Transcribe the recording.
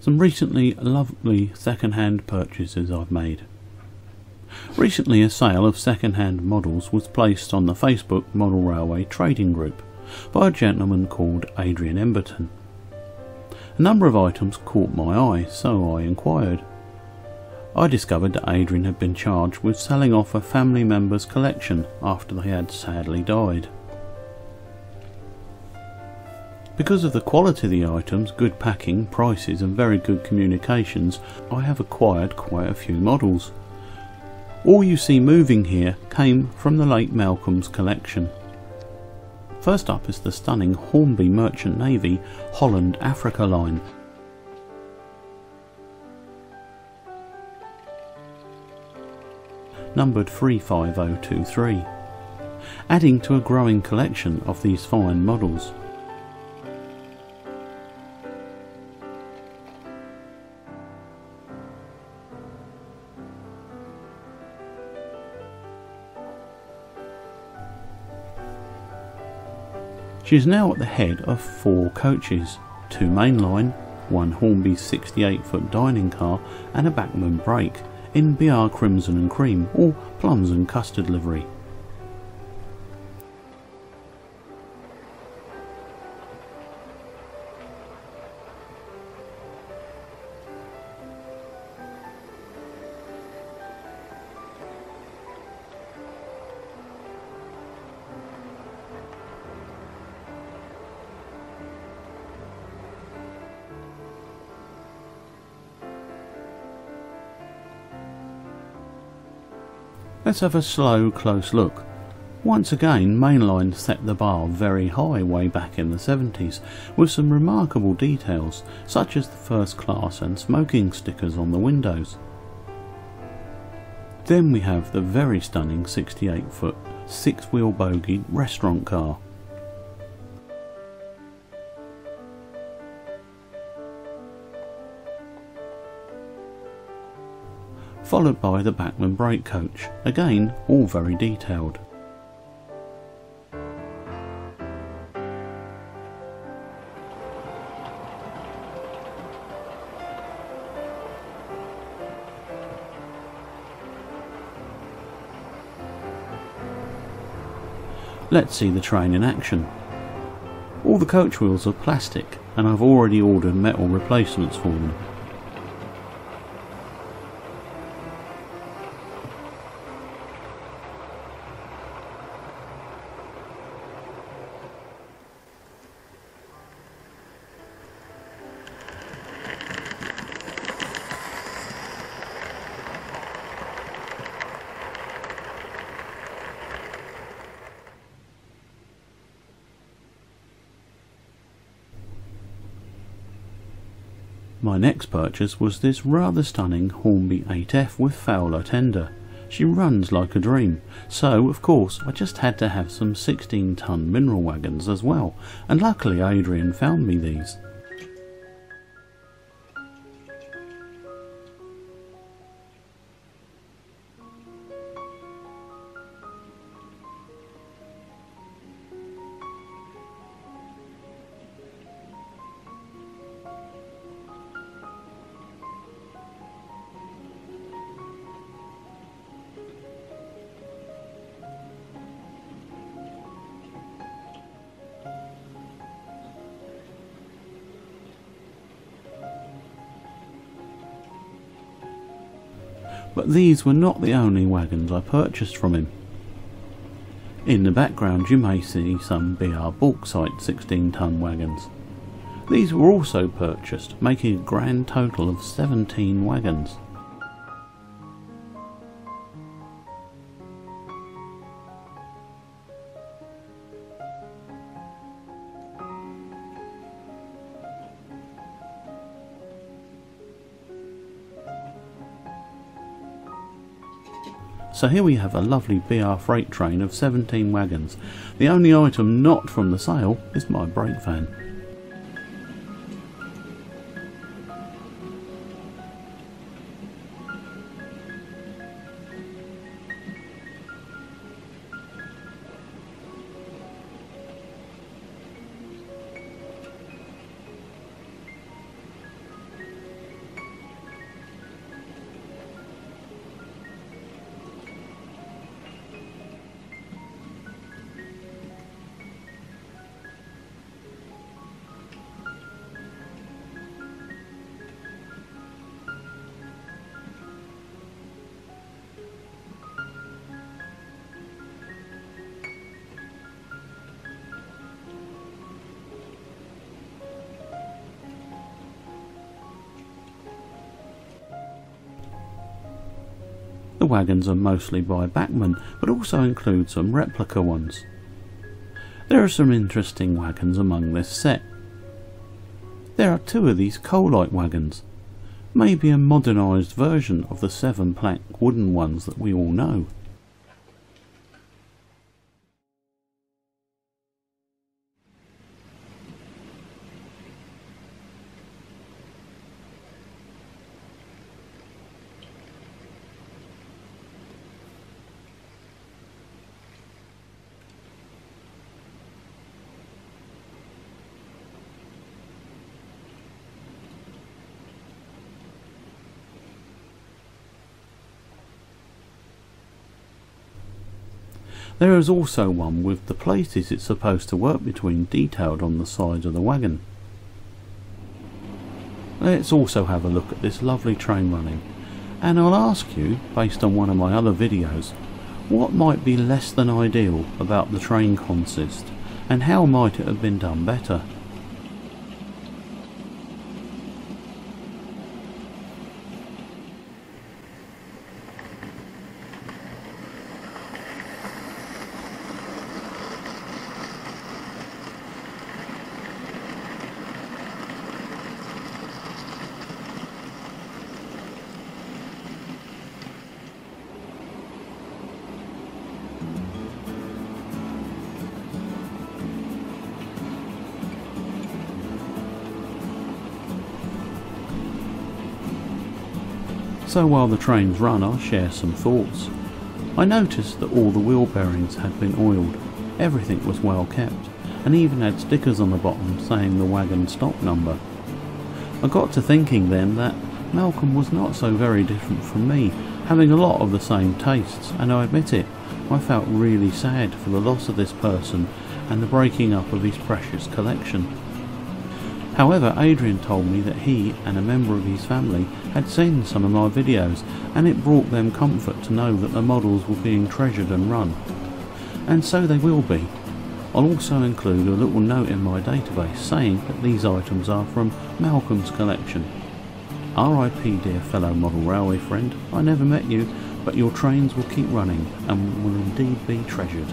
some recently lovely second-hand purchases I've made. Recently a sale of second-hand models was placed on the Facebook Model Railway Trading Group by a gentleman called Adrian Emberton. A number of items caught my eye, so I inquired. I discovered that Adrian had been charged with selling off a family member's collection after they had sadly died. Because of the quality of the items, good packing, prices and very good communications, I have acquired quite a few models. All you see moving here came from the late Malcolm's collection. First up is the stunning Hornby Merchant Navy Holland Afrika line. Numbered 35023, adding to a growing collection of these fine models. She is now at the head of four coaches, two mainline, one Hornby 68 foot dining car and a Bachmann brake in BR Crimson and Cream or Plums and Custard livery. Let's have a slow, close look. Once again, Mainline set the bar very high way back in the 70s, with some remarkable details, such as the first class and smoking stickers on the windows. Then we have the very stunning 68 foot, six wheel bogie restaurant car. Followed by the Bachmann brake coach, again all very detailed. Let's see the train in action. All the coach wheels are plastic and I've already ordered metal replacements for them. My next purchase was this rather stunning Hornby 8F with Fowler tender. She runs like a dream, so of course I just had to have some 16 ton mineral wagons as well, and luckily Adrian found me these. But these were not the only wagons I purchased from him. In the background you may see some BR bauxite 16 ton wagons. These were also purchased, making a grand total of 17 wagons. So here we have a lovely BR freight train of 17 wagons. The only item not from the sale is my brake van. The wagons are mostly by Bachmann, but also include some replica ones. There are some interesting wagons among this set. There are two of these Coalite wagons, maybe a modernised version of the seven plank wooden ones that we all know. There is also one with the places it's supposed to work between detailed on the sides of the wagon. Let's also have a look at this lovely train running and I'll ask you, based on one of my other videos, what might be less than ideal about the train consist and how might it have been done better? So while the trains run I'll share some thoughts. I noticed that all the wheel bearings had been oiled, everything was well kept, and even had stickers on the bottom saying the wagon stop number. I got to thinking then that Malcolm was not so very different from me, having a lot of the same tastes, and I admit it, I felt really sad for the loss of this person and the breaking up of his precious collection. However, Adrian told me that he and a member of his family had seen some of my videos and it brought them comfort to know that the models were being treasured and run. And so they will be. I'll also include a little note in my database saying that these items are from Malcolm's collection. RIP dear fellow model railway friend, I never met you, but your trains will keep running and will indeed be treasured.